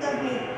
David.